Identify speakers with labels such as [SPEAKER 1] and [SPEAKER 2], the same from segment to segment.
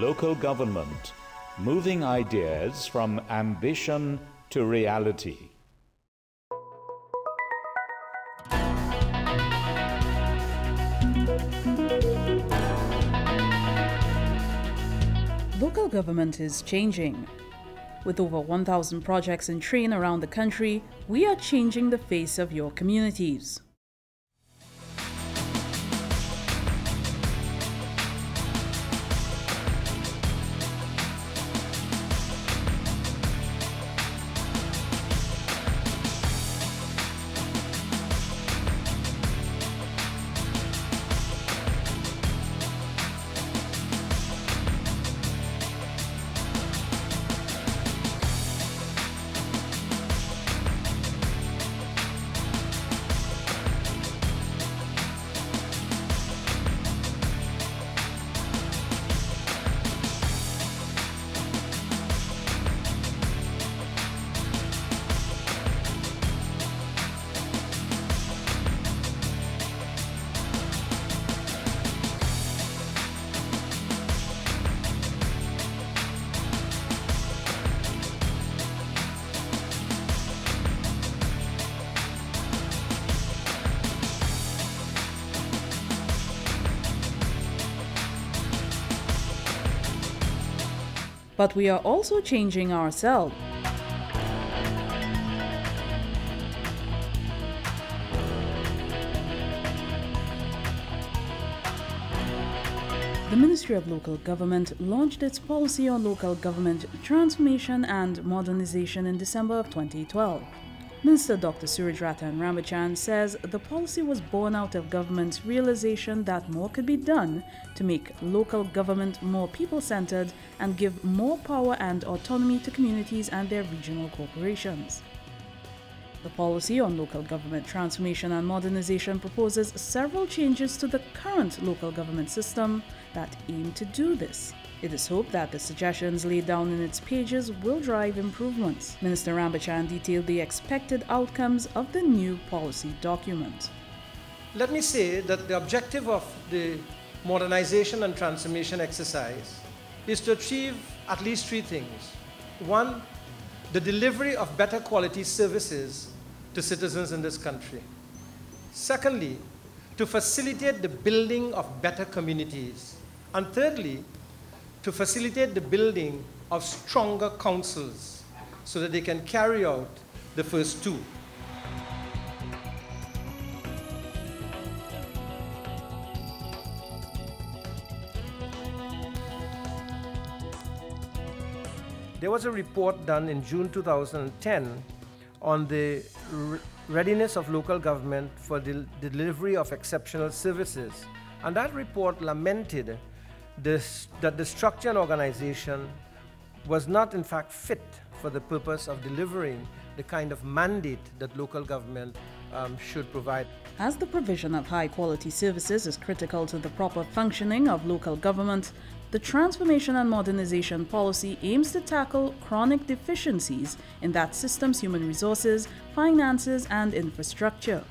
[SPEAKER 1] Local government, moving ideas from ambition to reality.
[SPEAKER 2] Local government is changing. With over 1,000 projects in train around the country, we are changing the face of your communities. But we are also changing ourselves. The Ministry of Local Government launched its policy on local government transformation and modernization in December of 2012. Minister Dr. Surujrattan Rambachan says the policy was born out of government's realization that more could be done to make local government more people-centered and give more power and autonomy to communities and their regional corporations. The policy on local government transformation and modernization proposes several changes to the current local government system that aim to do this. It is hoped that the suggestions laid down in its pages will drive improvements. Minister Rambachan detailed the expected outcomes of the new policy document.
[SPEAKER 3] Let me say that the objective of the modernization and transformation exercise is to achieve at least three things. One, the delivery of better quality services to citizens in this country. Secondly, to facilitate the building of better communities. And thirdly, to facilitate the building of stronger councils so that they can carry out the first two. There was a report done in June 2010 on the readiness of local government for the delivery of exceptional services. And that report lamented this, that the structure and organization was not in fact fit for the purpose of delivering the kind of mandate that local government um, should provide.
[SPEAKER 2] As the provision of high quality services is critical to the proper functioning of local government, the Transformation and Modernization Policy aims to tackle chronic deficiencies in that system's human resources, finances, and infrastructure.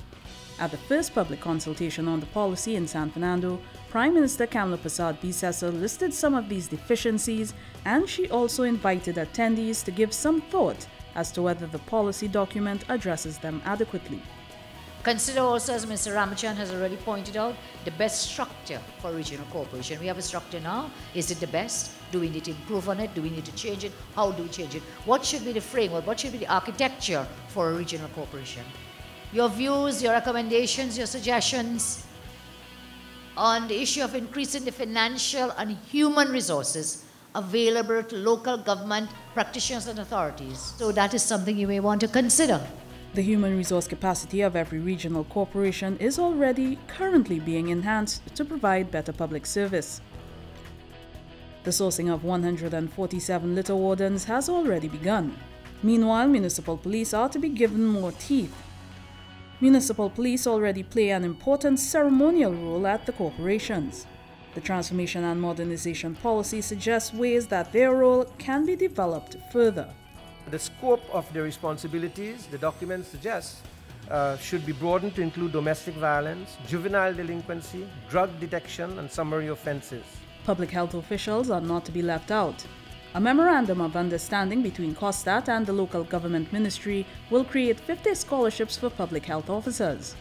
[SPEAKER 2] At the first public consultation on the policy in San Fernando, Prime Minister Kamla Persad Bissessar listed some of these deficiencies and she also invited attendees to give some thought as to whether the policy document addresses them adequately.
[SPEAKER 4] Consider also, as Mr. Rambachan has already pointed out, the best structure for regional cooperation. We have a structure now. Is it the best? Do we need to improve on it? Do we need to change it? How do we change it? What should be the framework? What should be the architecture for a regional corporation? Your views, your recommendations, your suggestions, on the issue of increasing the financial and human resources available to local government practitioners and authorities. So that is something you may want to consider.
[SPEAKER 2] The human resource capacity of every regional corporation is already currently being enhanced to provide better public service. The sourcing of 147 litter wardens has already begun. Meanwhile, municipal police are to be given more teeth Municipal police already play an important ceremonial role at the corporations. The transformation and modernization policy suggests ways that their role can be developed further.
[SPEAKER 3] The scope of their responsibilities, the document suggests, uh, should be broadened to include domestic violence, juvenile delinquency, drug detection, and summary offenses.
[SPEAKER 2] Public health officials are not to be left out. A memorandum of understanding between COSTAATT and the local government ministry will create 50 scholarships for public health officers.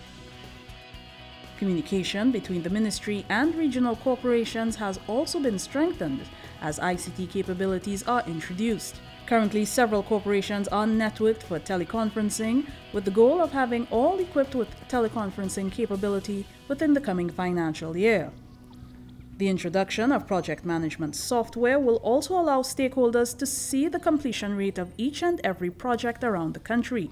[SPEAKER 2] Communication between the ministry and regional corporations has also been strengthened as ICT capabilities are introduced. Currently, several corporations are networked for teleconferencing with the goal of having all equipped with teleconferencing capability within the coming financial year. The introduction of project management software will also allow stakeholders to see the completion rate of each and every project around the country.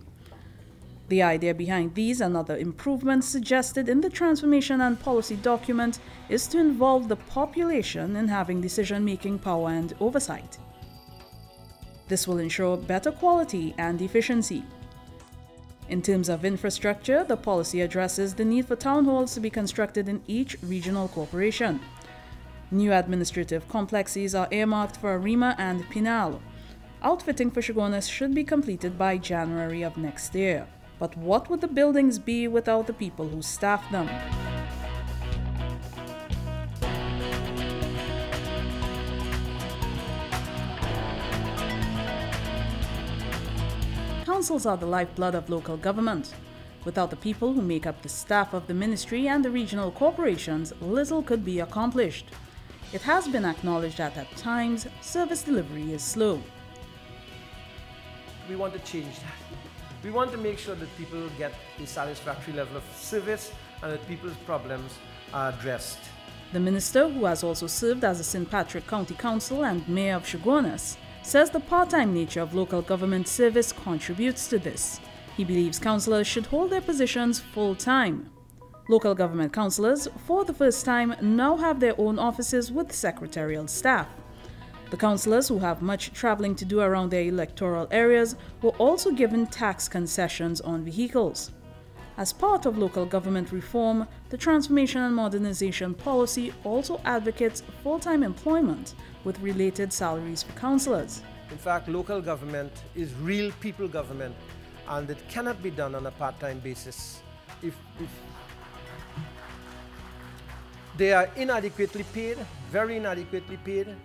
[SPEAKER 2] The idea behind these and other improvements suggested in the transformation and policy document is to involve the population in having decision making power and oversight. This will ensure better quality and efficiency. In terms of infrastructure, the policy addresses the need for town halls to be constructed in each regional corporation. New administrative complexes are earmarked for Arima and Penal. Outfitting for Chaguanas should be completed by January of next year. But what would the buildings be without the people who staff them? Councils are the lifeblood of local government. Without the people who make up the staff of the ministry and the regional corporations, little could be accomplished. It has been acknowledged that at times, service delivery is slow.
[SPEAKER 3] We want to change that. We want to make sure that people get a satisfactory level of service and that people's problems are addressed.
[SPEAKER 2] The minister, who has also served as a St. Patrick County Council and Mayor of Chaguanas, says the part-time nature of local government service contributes to this. He believes councillors should hold their positions full-time. Local government councillors, for the first time, now have their own offices with secretarial staff. The councillors who have much travelling to do around their electoral areas were also given tax concessions on vehicles. As part of local government reform, the Transformation and Modernization Policy also advocates full-time employment with related salaries for councillors.
[SPEAKER 3] In fact, local government is real people government and it cannot be done on a part-time basis. If, if they are inadequately paid, very inadequately paid,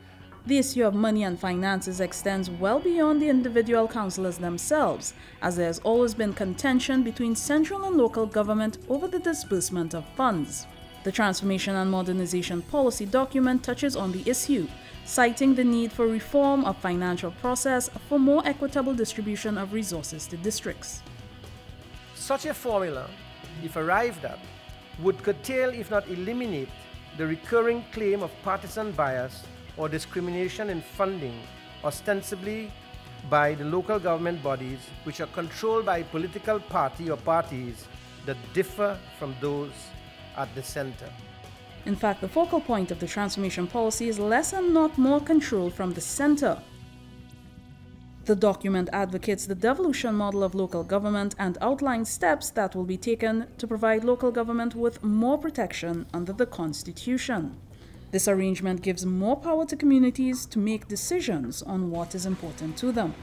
[SPEAKER 2] the issue of money and finances extends well beyond the individual councillors themselves, as there has always been contention between central and local government over the disbursement of funds. The Transformation and Modernization Policy document touches on the issue, citing the need for reform of financial process for more equitable distribution of resources to districts.
[SPEAKER 3] Such a formula, if arrived at, would curtail, if not eliminate, the recurring claim of partisan bias or discrimination in funding ostensibly by the local government bodies which are controlled by political party or parties that differ from those at the center.
[SPEAKER 2] In fact, the focal point of the transformation policy is less and not more control from the center. The document advocates the devolution model of local government and outlines steps that will be taken to provide local government with more protection under the Constitution. This arrangement gives more power to communities to make decisions on what is important to them.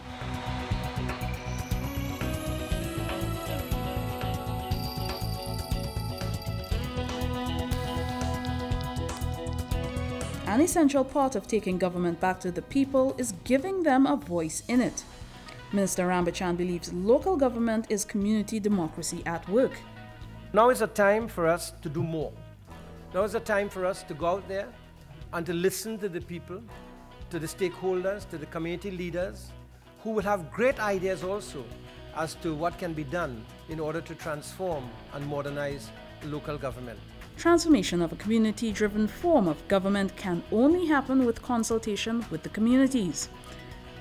[SPEAKER 2] An essential part of taking government back to the people is giving them a voice in it. Minister Rambachan believes local government is community democracy at work.
[SPEAKER 3] Now is a time for us to do more. Now is the time for us to go out there and to listen to the people, to the stakeholders, to the community leaders, who will have great ideas also as to what can be done in order to transform and modernize local government.
[SPEAKER 2] Transformation of a community driven form of government can only happen with consultation with the communities.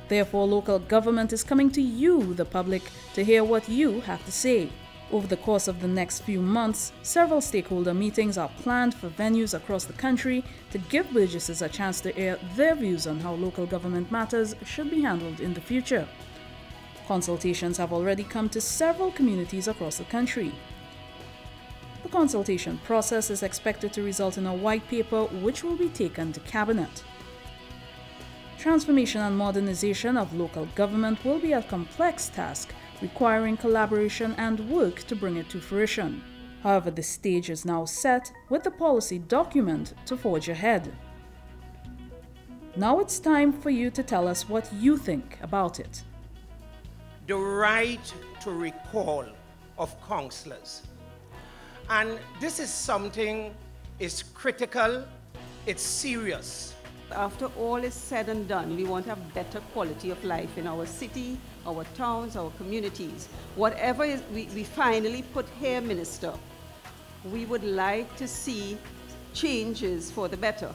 [SPEAKER 2] Therefore, local government is coming to you, the public, to hear what you have to say. Over the course of the next few months, several stakeholder meetings are planned for venues across the country to give Burgesses a chance to air their views on how local government matters should be handled in the future. Consultations have already come to several communities across the country. Consultation process is expected to result in a white paper which will be taken to Cabinet. Transformation and modernization of local government will be a complex task requiring collaboration and work to bring it to fruition. However, the stage is now set with the policy document to forge ahead. Now it's time for you to tell us what you think about it.
[SPEAKER 5] The right to recall of councillors. And this is something is critical, it's serious.
[SPEAKER 6] After all is said and done, we want to have better quality of life in our city, our towns, our communities. Whatever is, we, we finally put here, Minister, we would like to see changes for the better.